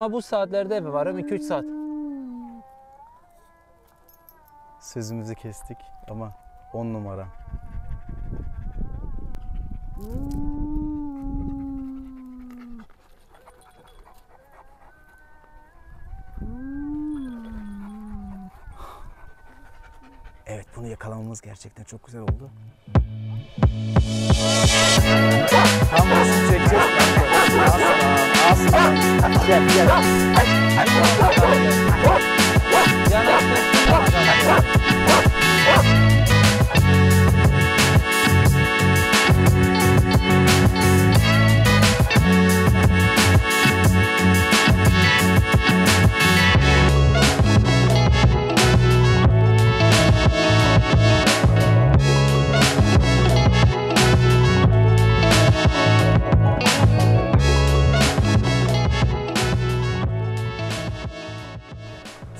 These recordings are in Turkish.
Ama bu saatlerde eve varım 2-3 saat. Sözümüzü kestik ama 10 numara. Evet bunu yakalamamız gerçekten çok güzel oldu. Tam nasıl çekeceğiz? Aslan, aslan.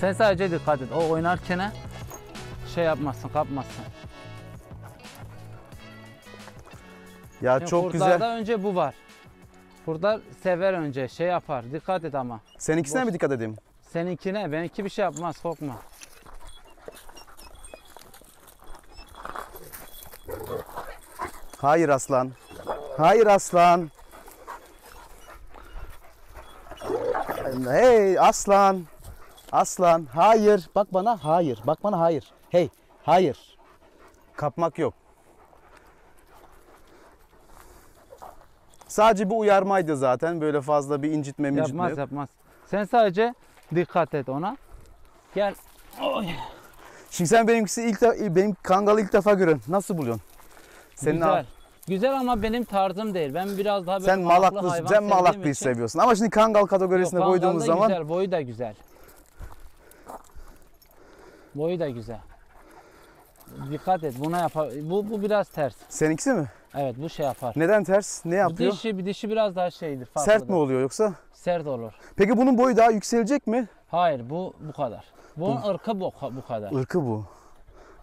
Sen sadece dikkat et. O oynarken şey yapmazsın, kapmazsın. Ya Şimdi çok güzel. önce bu var. Kurtlar sever önce, şey yapar. Dikkat et ama. Seninkisine mi dikkat edeyim? Seninkine, benimki bir şey yapmaz, korkma. Hayır aslan. Hayır aslan. Hey aslan. Aslan. Hayır. Bak bana hayır. Bak bana hayır. Hey. Hayır. Kapmak yok. Sadece bir uyarmaydı zaten. Böyle fazla bir incitme incitme Yapmaz, yok. yapmaz. Sen sadece dikkat et ona. Gel. Oy. Şimdi sen benimkisi ilk de- benim kangalı ilk defa görüyorsun. Nasıl buluyorsun? Senin Güzel. al- Güzel ama benim tarzım değil. Ben biraz daha böyle sen malaklı sen malaklıyı seviyorsun. Ama şimdi kangal kategorisine Yok, koyduğumuz zaman güzel, boyu da güzel. Boyu da güzel. Dikkat et buna yapar. Bu bu biraz ters. seninkisi mi? Evet bu şey yapar. Neden ters? Ne Bu yapıyor? dişi bir dişi biraz daha şeydir. Farklıdır. Sert mi oluyor yoksa? Sert olur. Peki bunun boyu daha yükselecek mi? Hayır bu bu kadar. Bunun ırkı bu, bu kadar. Irkı bu.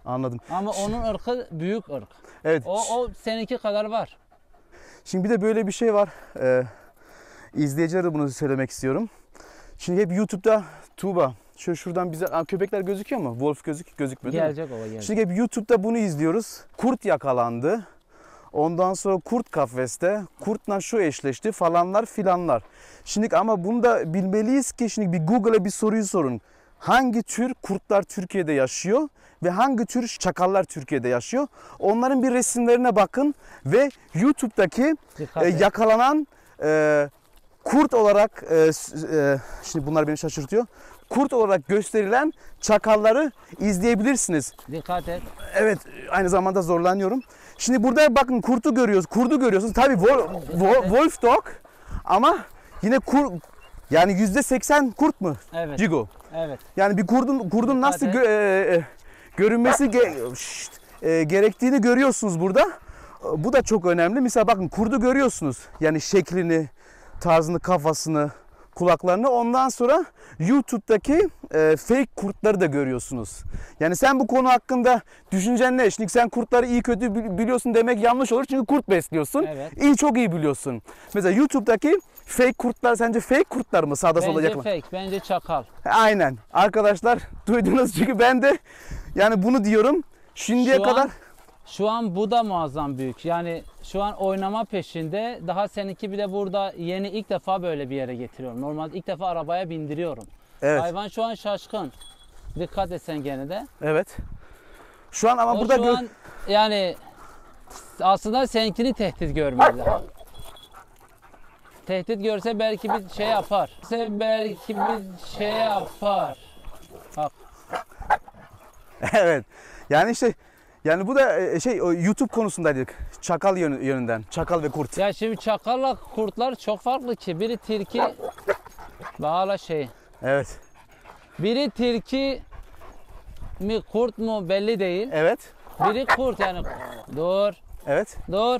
Anladım. Ama onun ırkı büyük ırk. Evet. O o seninki kadar var. Şimdi bir de böyle bir şey var. Ee, izleyicilere bunu söylemek istiyorum. Şimdi hep YouTube'da Tuğba. Şöyle şuradan bize Aa, köpekler gözüküyor mu? Wolf gözük gözükmüyor değil mi? Gelecek o gelecek. Şimdi hep YouTube'da bunu izliyoruz. Kurt yakalandı. Ondan sonra kurt kafeste, kurtla şu eşleşti falanlar filanlar. Şimdi ama bunu da bilmeliyiz ki şimdi bir Google'a bir soruyu sorun. Hangi tür kurtlar Türkiye'de yaşıyor ve hangi tür çakallar Türkiye'de yaşıyor? Onların bir resimlerine bakın ve YouTube'daki e, yakalanan e, kurt olarak e, e, şimdi bunlar beni şaşırtıyor. Kurt olarak gösterilen çakalları izleyebilirsiniz. Dikkat et. Evet aynı zamanda zorlanıyorum. Şimdi burada bakın kurtu görüyoruz. Kurdu görüyorsunuz. Tabii Wol- Wo- Wolf Dog ama yine kur yani yüzde seksen kurt mu? Evet. Cigo. Evet. Yani bir kurdun kurdun Dikkat nasıl gö- e, e, görünmesi ge- şşt, e, gerektiğini görüyorsunuz burada. Bu da çok önemli. Mesela bakın kurdu görüyorsunuz. Yani şeklini, tarzını, kafasını, kulaklarını. Ondan sonra YouTube'daki e, fake kurtları da görüyorsunuz. Yani sen bu konu hakkında düşüncen ne? Şimdi sen kurtları iyi kötü bi- biliyorsun demek yanlış olur. Çünkü kurt besliyorsun. Evet. İyi çok iyi biliyorsun. Mesela YouTube'daki fake kurtlar sence fake kurtlar mı sağda solda Bence yakın? fake, bence çakal. Aynen. Arkadaşlar duydunuz çünkü ben de yani bunu diyorum. Şimdiye Şu an- kadar Şu an bu da muazzam büyük. Yani şu an oynama peşinde. Daha seninki bile burada yeni ilk defa böyle bir yere getiriyorum. Normalde ilk defa arabaya bindiriyorum. evet. Hayvan şu an şaşkın. Dikkat et sen gene de. Evet. Şu an ama O burada şu an yani aslında seninkini tehdit görmeli. Tehdit görse belki bir şey yapar. Görse belki bir şey yapar. evet. Yani işte yani bu da e, şey o YouTube konusundaydık. Çakal yönü- yönünden. Çakal ve kurt. Ya şimdi çakalla kurtlar çok farklı ki. Biri tilki, bağla şey. Evet. Biri tilki mi kurt mu belli değil. Evet. Biri kurt yani. Dur, Evet. dur.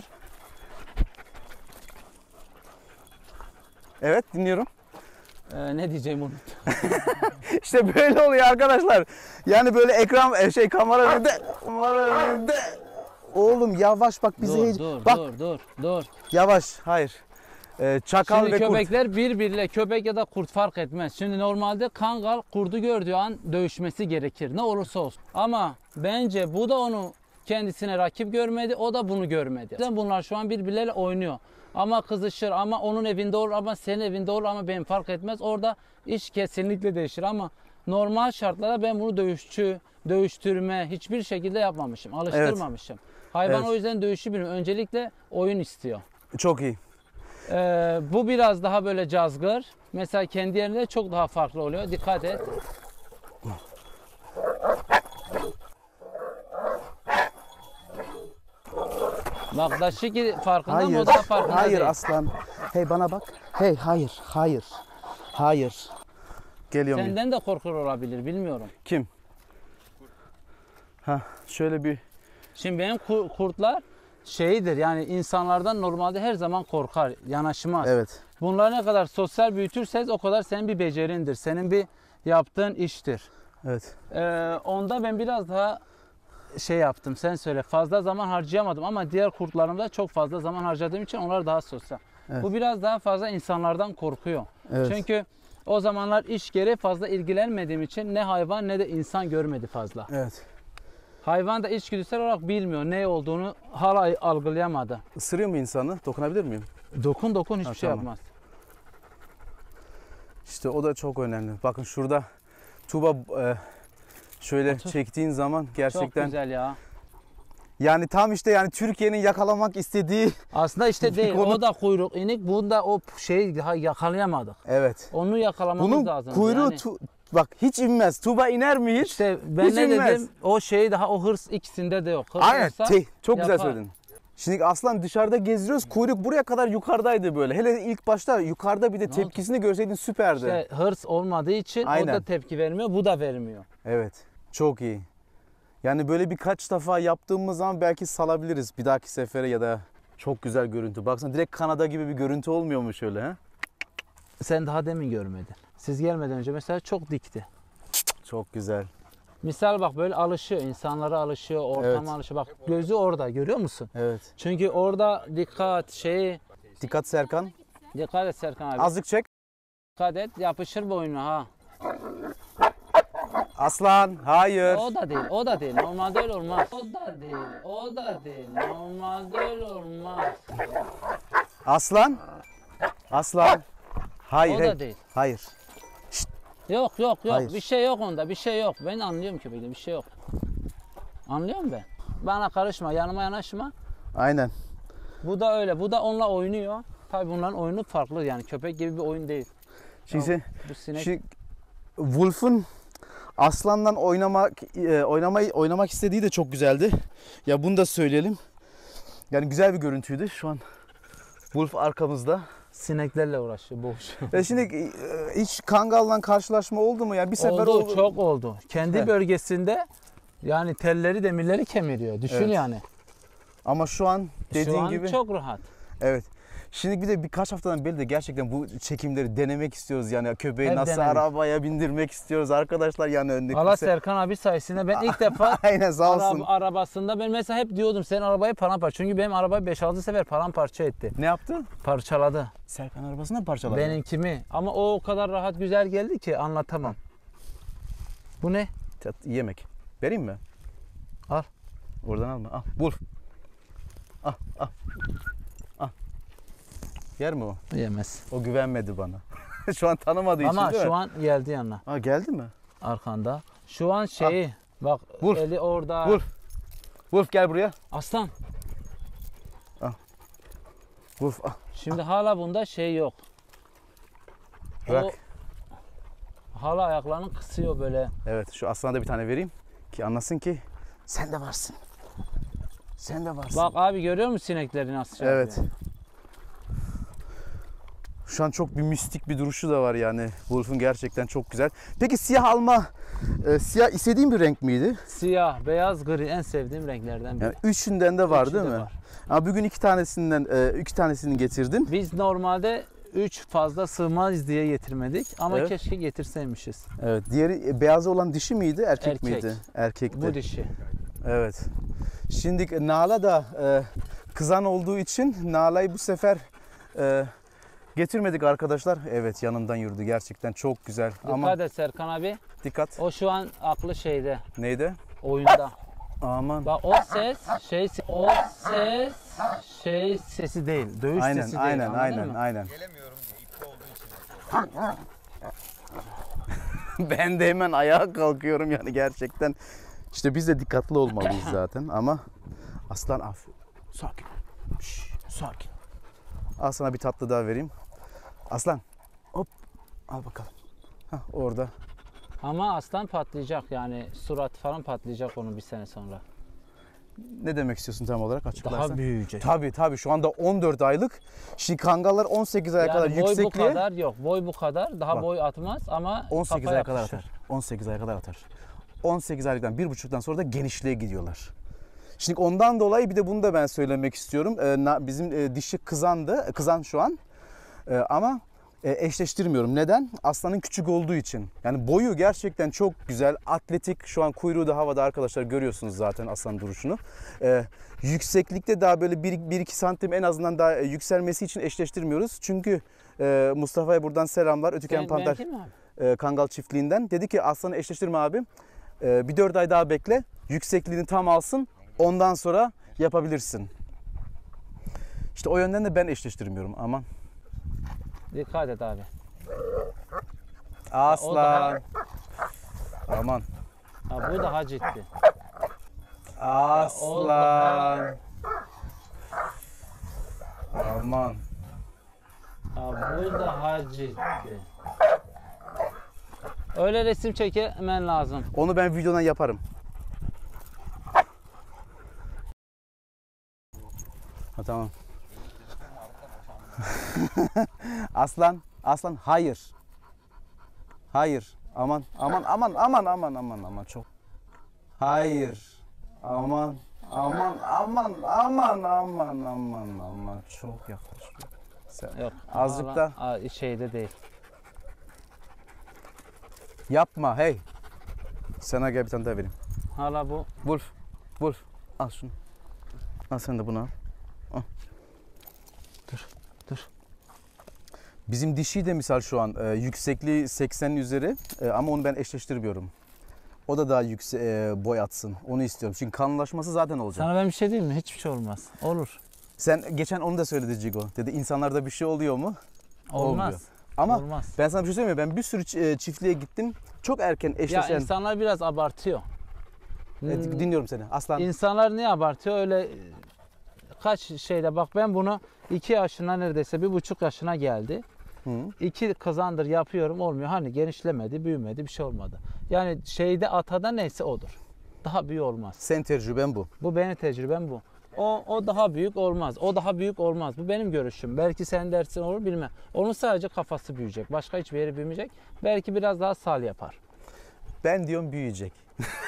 Evet dinliyorum. Ee, ne diyeceğim unuttum. İşte böyle oluyor arkadaşlar. Yani böyle ekran e, şey kamera önünde kamera önünde Oğlum yavaş bak bizi dur, dur, bak dur, dur, dur. yavaş hayır. e, çakal Şimdi ve kurt. köpekler birbiriyle köpek ya da kurt fark etmez. Şimdi normalde kangal kurdu gördüğü an dövüşmesi gerekir. Ne olursa olsun. Ama bence bu da onu kendisine rakip görmedi. O da bunu görmedi. Bunlar şu an birbirleriyle oynuyor. Ama kızışır ama onun evinde olur ama senin evinde olur ama benim fark etmez. Orada iş kesinlikle değişir ama normal şartlarda ben bunu dövüşçü, dövüştürme hiçbir şekilde yapmamışım. Alıştırmamışım. Hayvan Evet. o yüzden dövüşü bilmiyor. Öncelikle oyun istiyor. Çok iyi. Ee, bu biraz daha böyle cazgır. Mesela kendi yerinde çok daha farklı oluyor. Dikkat et. Bak Daşiki farkında mı? Hayır. O da farkında Hayır değil. aslan. Hey bana bak. Hey hayır. Hayır. Hayır. Geliyorum. bir. Senden de korkuyor olabilir bilmiyorum. Kim? Ha şöyle bir Şimdi benim ku- kurtlar şeyidir yani insanlardan normalde her zaman korkar, yanaşmaz. evet. Bunları ne kadar sosyal büyütürseniz o kadar senin bir becerindir. Senin bir yaptığın iştir. Evet. Ee, onda ben biraz daha şey yaptım sen söyle fazla zaman harcayamadım ama diğer kurtlarımda çok fazla zaman harcadığım için onlar daha sosyal. Evet. Bu biraz daha fazla insanlardan korkuyor. Evet. Çünkü o zamanlar iş gereği fazla ilgilenmediğim için ne hayvan ne de insan görmedi fazla. Evet. Hayvan da içgüdüsel olarak bilmiyor ne olduğunu hala algılayamadı. Isırıyor mu insanı? Dokunabilir miyim? Dokun dokun hiçbir Ha, şey tamam. yapmaz. İşte o da çok önemli. Bakın şurada Tuba e, şöyle Otur. çektiğin zaman Çok gerçekten güzel ya. yani tam işte yani Türkiye'nin yakalamak istediği Aslında işte değil. konu- O da kuyruk inik. Bunda o şeyi yakalayamadık. evet. Onu yakalamamız Bunun lazım. kuyruğu Yani. tu- bak hiç inmez. Tuba iner mi hiç? İşte ben Hiç ne inmez. dedim? O şey daha o hırs ikisinde de yok. Hırs Aynen. te- çok güzel yapar. söyledin. Şimdi aslan dışarıda geziyoruz. Kuyruk buraya kadar yukarıdaydı böyle. Hele ilk başta yukarıda bir de oldu? tepkisini görseydin süperdi. işte hırs olmadığı için o Aynen. da tepki vermiyor. Bu da vermiyor. Evet. Çok iyi. Yani böyle birkaç defa yaptığımız zaman belki salabiliriz bir dahaki sefere ya da çok güzel görüntü. Baksana direkt Kanada gibi bir görüntü olmuyor mu şöyle ha? Sen daha demin görmedin. Siz gelmeden önce mesela çok dikti. Çok güzel. Misal bak böyle alışıyor. insanlara alışıyor. Ortama Evet. alışıyor. Bak gözü orada görüyor musun? Evet. Çünkü orada dikkat şeyi Dikkat Serkan. dikkat et Serkan abi. Azıcık çek. Dikkat et yapışır boynuna ha. Aslan. Hayır. O da değil, o da değil. Normalde öyle olmaz. O da değil, o da değil. Normalde öyle olmaz. Aslan. Aslan. Hayır. O da değil. Hayır. Yok yok yok. Hayır. Bir şey yok onda. Bir şey yok. Ben anlıyorum ki böyle bir şey yok. Anlıyorum ben. Bana karışma, yanıma yanaşma. Aynen. Bu da öyle. Bu da onunla oynuyor. Tabii bunların oyunu farklı yani köpek gibi bir oyun değil. Şimdi, Bu sinek şimdi Wolf'un aslandan oynamak e, oynamayı oynamak istediği de çok güzeldi. Ya bunu da söyleyelim. Yani güzel bir görüntüydü. Şu an Wolf arkamızda. sineklerle uğraşıyor, boğuşuyor. Ya şimdi e, hiç Kangal'la karşılaşma oldu mu ya? Bir sefer oldu, oldu. çok oldu. Kendi He. bölgesinde yani telleri, demirleri kemiriyor. Düşün Evet. yani. Ama şu an dediğin Şu an gibi çok rahat. evet. Şimdi bir de birkaç haftadan beri de gerçekten bu çekimleri denemek istiyoruz. Yani köpeği Hep nasıl denedik. arabaya bindirmek istiyoruz arkadaşlar yani önündeki. Allah kimse- Serkan abi sayesinde ben ilk defa Aynen sağ olsun. araba, arabasında ben mesela hep diyordum senin arabayı paramparça. Çünkü benim arabayı 5-6 sefer paramparça etti. Ne yaptı? Parçaladı. Serkan arabasını mı parçaladı? Benimkimi. Ama o o kadar rahat güzel geldi ki anlatamam. Bu ne? Tat- yemek. Vereyim mi? Al. Oradan alma. Al. Bul. Al. Al. Yer mi o? Yemez. O güvenmedi bana. şu an tanımadığı için Ama değil mi? şu an geldi yanına Ha, geldi mi? arkanda. Şu an şeyi bak Vur. eli orada. Vur. Wolf gel buraya. Aslan. Wolf al. Şimdi hala bunda şey yok. Bırak. O hala ayaklarını kısıyor böyle. Evet şu aslana da bir tane vereyim. Ki anlasın ki sen de varsın. Sen de varsın. Bak abi görüyor musun sinekleri nasıl şey Evet. yapıyor? Şu an çok bir mistik bir duruşu da var yani. Wolf'un gerçekten çok güzel. Peki siyah alma, e, siyah istediğin bir renk miydi? Siyah, beyaz, gri en sevdiğim renklerden biri. Yani üçünden de var Üçü değil de mi? var. Ama bugün iki tanesinden, e, iki tanesini getirdin. Biz normalde 3 fazla sığmaz diye getirmedik ama Evet. keşke getirseymişiz. Evet. Diğeri e, beyazı olan dişi miydi, erkek, Erkek. miydi? Erkekti. Bu dişi. Evet. Şimdi Nala da e, kızan olduğu için Nala'yı bu sefer e, Getirmedik arkadaşlar. Evet yanından yürüdü gerçekten çok güzel. Ama Dikkat et Serkan abi. dikkat. O şu an aklı şeyde, Neydi? oyunda. Aman. Bak o ses şey o ses şey sesi değil. Dövüş Aynen sesi değil. aynen anladın aynen mı? aynen. Gelemiyorum diye ipte olduğu için. ben de hemen ayağa kalkıyorum yani gerçekten. İşte biz de dikkatli olmalıyız zaten ama aslan af. Sakin. Şş, sakin. Al sana bir tatlı daha vereyim. Aslan. Hop. Al bakalım. Hah, orada. Ama aslan patlayacak yani surat falan patlayacak onun bir sene sonra. Ne demek istiyorsun tam olarak açıklarsan? Daha büyüyecek. Tabii tabii şu anda 14 aylık. Şimdi kangallar 18 aya Yani kadar boy bu yüksekliğe kadar yok. Boy bu kadar. Daha Bak. boy atmaz ama 18 kafa aya kadar atar. 18 aya kadar atar. 18 aylıktan bir buçuktan sonra da genişliğe gidiyorlar. Şimdi ondan dolayı bir de bunu da ben söylemek istiyorum. Ee, bizim e, dişi kızandı, kızan şu an. Ee, ama e, eşleştirmiyorum. Neden? Aslanın küçük olduğu için. Yani boyu gerçekten çok güzel, atletik. Şu an kuyruğu da havada arkadaşlar görüyorsunuz zaten aslan duruşunu. Ee, yükseklikte daha böyle 1-2 santim en azından daha e, yükselmesi için eşleştirmiyoruz. Çünkü e, Mustafa'ya buradan selamlar. Ötüken Ben, Panter e, Kangal çiftliğinden. Dedi ki aslanı eşleştirme abi. E, bir 4 ay daha bekle. Yüksekliğini tam alsın. Ondan sonra yapabilirsin. İşte o yönden de ben eşleştirmiyorum. Aman. Dikkat et abi. Aslan. Aman. Ha, bu daha ciddi. Aslan. Aman. Ha, bu daha ciddi. Öyle resim çekmen lazım. Onu ben videodan yaparım. Ha tamam. Aslan, aslan hayır. Hayır. Aman, aman, aman, aman, aman, aman, aman çok. Hayır. Aman, aman, aman, aman, aman, aman, aman çok yaklaşıyor. Sen Yok. Azıcık da- şeyde değil. yapma hey. Sana gel bir tane daha vereyim. Hala bu Wolf, Wolf al şunu. Al sen de bunu al. Al. Dur. Bizim dişi de misal şu an e, yüksekliği 80'in üzeri e, ama onu ben eşleştirmiyorum. O da daha yüksek boy atsın. Onu istiyorum. Çünkü kanlılaşması zaten olacak. sana ben bir şey diyeyim mi? Hiçbir şey olmaz. Olur. Sen geçen onu da söyledi Cigo. Dedi insanlarda bir şey oluyor mu? Olmaz. Olmuyor. Ama Olmaz. ben sana bir şey söyleyeyim mi? Ben bir sürü e, çiftliğe gittim. Çok erken Ya eşleşen. insanlar biraz abartıyor. Evet, Hmm, dinliyorum seni. Aslan. İnsanlar niye abartıyor? Öyle e, kaç şeyde bak ben bunu iki yaşına neredeyse bir buçuk yaşına geldi. Hı. İki kazandır yapıyorum olmuyor. Hani genişlemedi, büyümedi, bir şey olmadı. Yani şeyde atada neyse odur. Daha büyük olmaz. Sen tecrüben bu. Bu benim tecrübem bu. O, o daha büyük olmaz. O daha büyük olmaz. Bu benim görüşüm. Belki sen dersin olur bilmem. Onun sadece kafası büyüyecek. Başka hiçbir yeri büyümeyecek. Belki biraz daha sal yapar. Ben diyorum büyüyecek.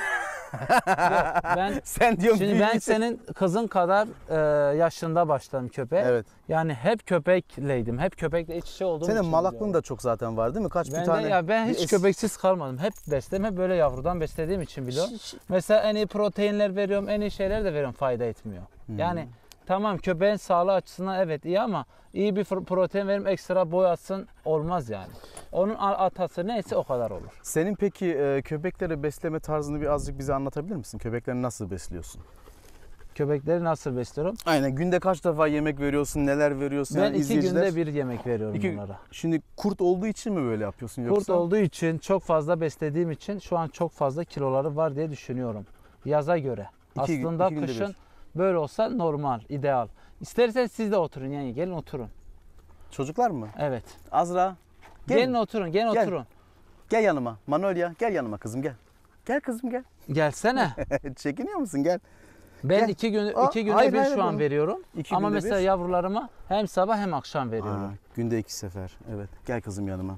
Ben Sen diyorsun Şimdi ben senin kızın kadar e, yaşında başladım köpeğe. Evet. Yani hep köpekleydim. Hep köpekle iç içe olduğum Senin için malaklığın da çok zaten var değil mi? Kaç bir Ben tane? de ya ben bir hiç es- köpeksiz kalmadım. Hep besledim. Hep böyle yavrudan beslediğim için biliyorum. Mesela en iyi proteinler veriyorum, en iyi şeyler de veriyorum fayda etmiyor. Hmm. Yani tamam köpeğin sağlığı açısından evet iyi ama iyi bir protein verim ekstra boy atsın olmaz yani. Onun atası neyse o kadar olur. Senin peki e, köpekleri besleme tarzını bir azıcık bize anlatabilir misin? Köpekleri nasıl besliyorsun? Köpekleri nasıl besliyorum? Aynen günde kaç defa yemek veriyorsun, neler veriyorsun? Ben Yani iki izleyiciler- günde bir yemek veriyorum İki- onlara. Şimdi kurt olduğu için mi böyle yapıyorsun yoksa? Kurt olduğu için çok fazla beslediğim için şu an çok fazla kiloları var diye düşünüyorum. Yaza göre. İki Aslında iki kışın böyle olsa normal, ideal. İsterseniz siz de oturun yani gelin oturun. Çocuklar mı? Evet. Azra gel, Gelin oturun, gelin Gel. oturun. gel yanıma. Manolya gel yanıma kızım gel. Gel kızım gel. Gelsene. Çekiniyor musun gel. Ben Gel. iki gün Aa, iki günde hayır, bir hayır, şu an bunu- veriyorum. İki Ama mesela bir. yavrularıma hem sabah hem akşam Aa, veriyorum. günde iki sefer. Evet. Gel kızım yanıma.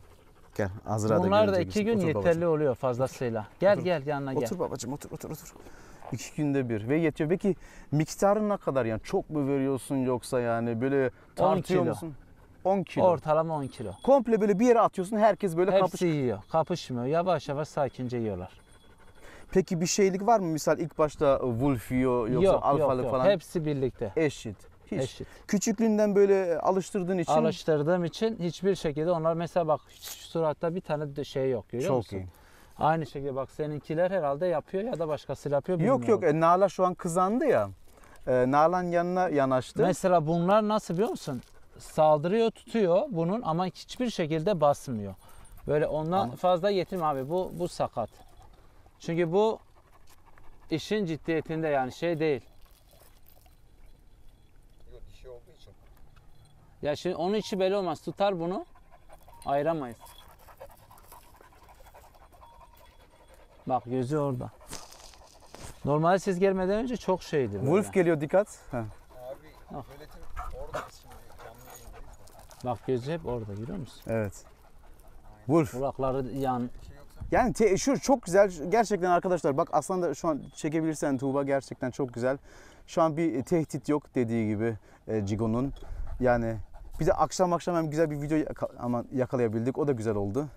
Gel. Azra da Bunlar da görecek iki gün Otur yeterli babacığım. oluyor fazlasıyla. Gel Otur. gel yanına gel. Otur babacığım otur otur otur. İki günde bir ve yetiyor. Peki miktarı ne kadar yani çok mu veriyorsun yoksa yani böyle tartıyor kilo. musun? 10 kilo. Ortalama 10 kilo. Komple böyle bir yere atıyorsun herkes böyle Hepsi kapış. yiyor. Kapışmıyor. Yavaş yavaş sakince yiyorlar. Peki bir şeylik var mı? Misal ilk başta wolf yiyor yoksa yok, alfalık yok, yok. falan. Hepsi birlikte. Eşit. Hiç. Eşit. Küçüklüğünden böyle alıştırdığın için Alıştırdığım için hiçbir şekilde onlar mesela bak suratta bir tane şey yok görüyor çok musun? iyi. Aynı şekilde bak seninkiler herhalde yapıyor ya da başkası yapıyor Yok yok e, Nala şu an kızandı ya. E, Nalan yanına yanaştı. Mesela bunlar nasıl biliyor musun? Saldırıyor tutuyor bunun ama hiçbir şekilde basmıyor. Böyle ondan Anladım. fazla yetim abi bu bu sakat. Çünkü bu işin ciddiyetinde yani şey değil. Yok dişi olduğu için. Ya şimdi onun içi belli olmaz. Tutar bunu ayıramayız. Bak gözü orada. Normalde siz gelmeden önce çok şeydi böyle. Wolf geliyor dikkat. Heh. Abi milletin orada biz şimdi canlı yayındayız. Bak gözü hep orada görüyor musun? Evet. Wolf. Kulakları yan. Şey Yani te- şu çok güzel gerçekten arkadaşlar bak aslında şu an çekebilirsen Tuğba gerçekten çok güzel. Şu an bir tehdit yok dediği gibi e, Cigo'nun. Yani bir de akşam akşam hem güzel bir video yaka- ama yakalayabildik. O da güzel oldu.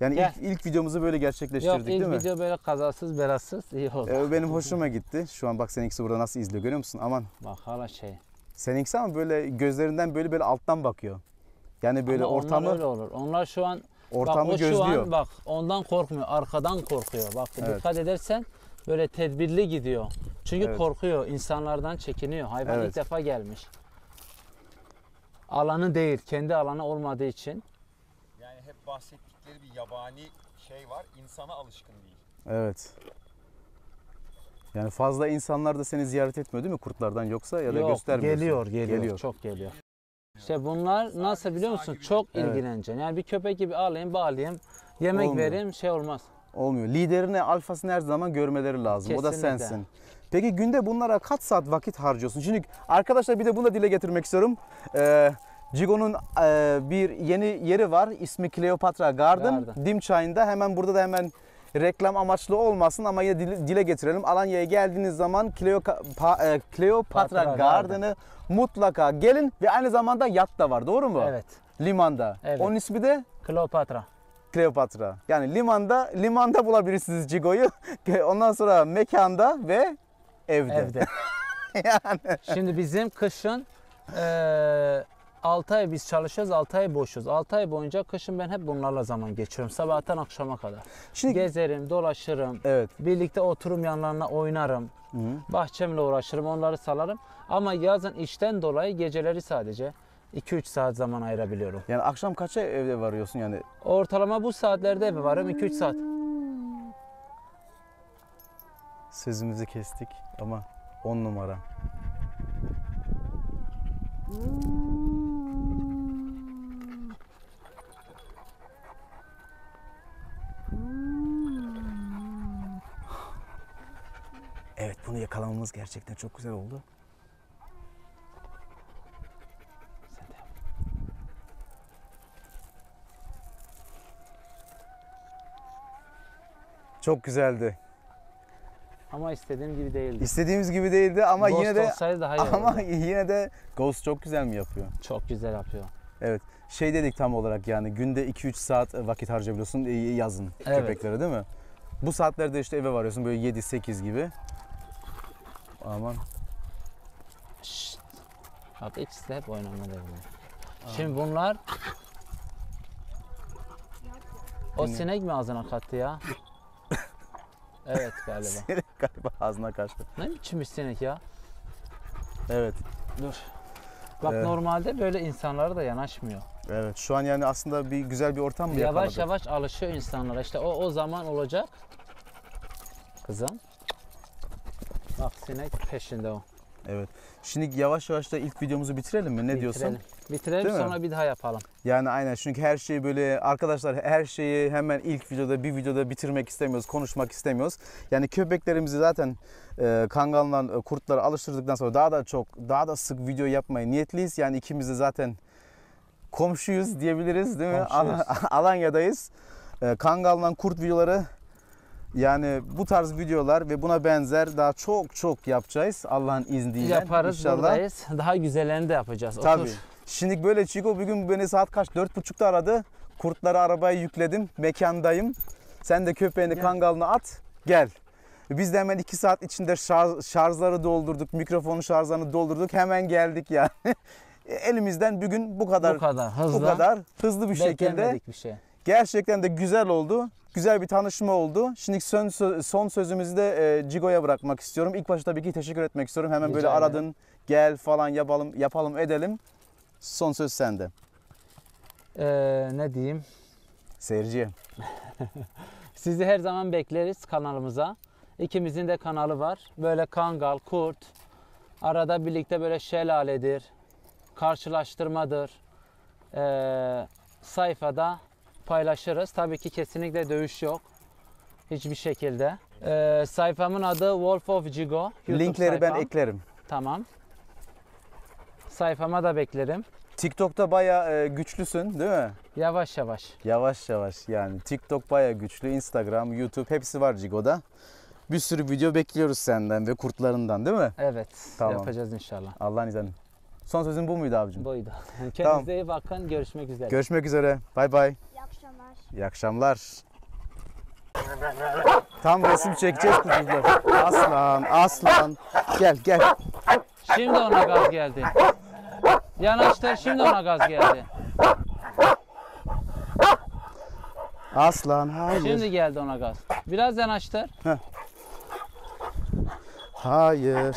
Yani Gel. ilk, ilk videomuzu böyle gerçekleştirdik Yok değil ilk mi? video böyle kazasız belasız iyi oldu. E, benim hoşuma gitti. Şu an bak seninkisi burada nasıl izliyor görüyor musun? Aman Bak hala şey. seninkisi ama böyle gözlerinden böyle böyle alttan bakıyor. Yani böyle Ama onlar ortamı öyle olur. Onlar şu an ortamı bak, gözlüyor. Şu an bak ondan korkmuyor. Arkadan korkuyor. Bak Evet. dikkat edersen böyle tedbirli gidiyor. Çünkü Evet. korkuyor. insanlardan çekiniyor. Hayvan Evet. ilk defa gelmiş. Alanı değil. Kendi alanı olmadığı için. Hep bahsettikleri bir yabani şey var. insana alışkın değil. Evet. Yani fazla insanlar da seni ziyaret etmiyor değil mi kurtlardan yoksa ya da Yok, göstermiyorsun? geliyor, geliyor, Geliyor. Çok geliyor. İşte bunlar nasıl biliyor musun? Çok Evet. ilgileneceksin. Yani bir köpek gibi alayım, bağlayayım, yemek Olmuyor. vereyim, şey olmaz. Olmuyor. Liderini, alfasını her zaman görmeleri lazım. O da Kesinlikle. sensin. Peki günde bunlara kaç saat vakit harcıyorsun? Şimdi arkadaşlar bir de bunu da dile getirmek istiyorum. Ee, Cigo'nun e, bir yeni yeri var. İsmi Cleopatra Garden. Garden. Dim Çayı'nda. Hemen burada da hemen reklam amaçlı olmasın ama yine dile, dile getirelim. Alanya'ya geldiğiniz zaman Cleo, pa- e, Cleopatra Patra Garden'ı mutlaka gelin ve aynı zamanda yat da var. Doğru mu? Evet. Limanda. Evet. Onun ismi de Kleopatra. Kleopatra. Yani limanda limanda bulabilirsiniz Cigo'yu. Ondan sonra mekanda ve evde. Evde. yani Şimdi bizim kışın eee 6 ay biz çalışıyoruz, 6 ay boşuz. 6 ay boyunca kışın ben hep bunlarla zaman geçiriyorum. Sabahtan akşama kadar. şimdi Gezerim, dolaşırım. evet. Birlikte oturum yanlarına oynarım. Hı. Bahçemle uğraşırım, onları salarım. Ama yazın işten dolayı geceleri sadece 2-3 saat zaman ayırabiliyorum. Yani akşam kaça evde varıyorsun yani? Ortalama bu saatlerde eve varım 2-3 saat. Sözümüzü kestik ama 10 numara. Evet yakalamamız gerçekten çok güzel oldu. Çok güzeldi. Ama istediğim gibi değildi. İstediğimiz gibi değildi ama Ghost yine de daha iyi ama olurdu. yine de Ghost çok güzel mi yapıyor? Çok güzel yapıyor. Evet. Şey dedik tam olarak yani günde 2-3 saat vakit harcayabiliyorsun yazın Evet. köpeklere değil mi? Bu saatlerde işte eve varıyorsun böyle 7-8 gibi. Aman. Şşt. Bak ikisi de hep oynama devre. Şimdi bunlar o sinek mi ağzına kattı ya? evet galiba. Galiba ağzına kaçtı. Ne biçim bir sinek ya? Evet. Dur. Bak Evet. normalde böyle insanlara da yanaşmıyor. Evet. Şu an yani aslında bir güzel bir ortam mı Yavaş yakaladık? yavaş alışıyor insanlara. İşte o o zaman olacak. Kızım. Bak sinek peşinde o. Evet. Şimdi yavaş yavaş da ilk videomuzu bitirelim mi? Ne diyorsun? Bitirelim. Bitirelim Değil mi? sonra bir daha yapalım. Yani aynen çünkü her şeyi böyle arkadaşlar her şeyi hemen ilk videoda bir videoda bitirmek istemiyoruz, konuşmak istemiyoruz. Yani köpeklerimizi zaten e, kangallar, e, kurtlara alıştırdıktan sonra daha da çok, daha da sık video yapmaya niyetliyiz. Yani ikimiz de zaten komşuyuz diyebiliriz değil mi? Komşuyuz. Al- Alanya'dayız. E, kangaldan kurt videoları yani bu tarz videolar ve buna benzer daha çok çok yapacağız Allah'ın izniyle. Yaparız inşallah. buradayız. Daha güzellerini de yapacağız. Tabii. Otur. Şimdi böyle Chico bugün beni saat kaç? Dört buçukta aradı. Kurtları arabaya yükledim. Mekandayım. Sen de köpeğini Gel. kangalına at. Gel. Biz de hemen 2 saat içinde şarj, şarjları doldurduk, mikrofonun şarjlarını doldurduk. Hemen geldik yani. Elimizden bugün bu kadar Bu kadar hızlı. bu kadar hızlı bir şekilde bir şey. Gerçekten de güzel oldu. Güzel bir tanışma oldu. Şimdi son, son sözümüzü de e, Cigo'ya bırakmak istiyorum. İlk başta tabii ki teşekkür etmek istiyorum. Hemen Rica böyle ederim. aradın, gel falan yapalım, yapalım edelim. Son söz sende. Ee, ne diyeyim? Seyirciye. Sizi her zaman bekleriz kanalımıza. İkimizin de kanalı var. Böyle kangal, kurt, arada birlikte böyle şelaledir, karşılaştırmadır. Ee, sayfada paylaşırız. Tabii ki kesinlikle dövüş yok. Hiçbir şekilde. Ee, sayfamın adı Wolf of Jigo. YouTube Linkleri ben sayfam. eklerim. Tamam. Sayfama da beklerim. TikTok'ta bayağı e, güçlüsün değil mi? Yavaş yavaş. Yavaş yavaş yani. TikTok bayağı güçlü. Instagram, YouTube hepsi var Cigo'da. Bir sürü video bekliyoruz senden ve kurtlarından değil mi? Evet. Tamam. Yapacağız inşallah. Allah'ın izniyle. Son sözün bu muydu abicim? Buydu. Kendinize Tamam. iyi bakın. Görüşmek üzere. Görüşmek üzere. Bay bay. İyi akşamlar. Tam resim çekeceğiz kuzular. Aslan, aslan. Gel gel. Şimdi ona gaz geldi. Yanaştır şimdi ona gaz geldi. Aslan hayır. Şimdi geldi ona gaz. Biraz yanaştır. Hayır.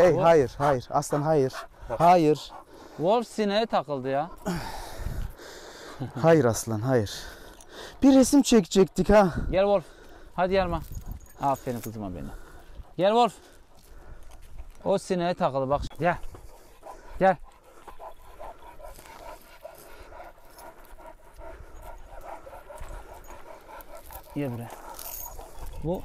Hey hayır hayır aslan hayır. Hayır. Wolf sineğe takıldı ya. Hayır aslan hayır. Bir resim çekecektik ha. Gel Wolf. Hadi yarma. Aferin kızıma benim. Gel Wolf. O sineğe takıldı bak. Gel. Gel. Gel buraya. Bu